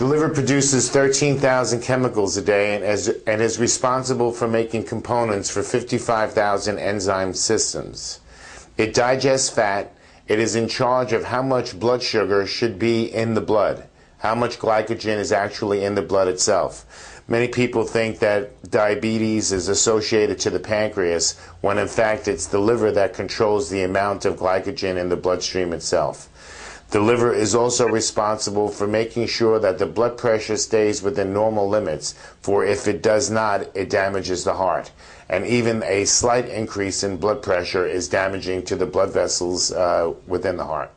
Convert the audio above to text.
The liver produces 13,000 chemicals a day and is, and is responsible for making components for 55,000 enzyme systems. It digests fat. It is in charge of how much blood sugar should be in the blood, how much glycogen is actually in the blood itself. Many people think that diabetes is associated to the pancreas when in fact it's the liver that controls the amount of glycogen in the bloodstream itself. The liver is also responsible for making sure that the blood pressure stays within normal limits, for if it does not, it damages the heart. And even a slight increase in blood pressure is damaging to the blood vessels uh, within the heart.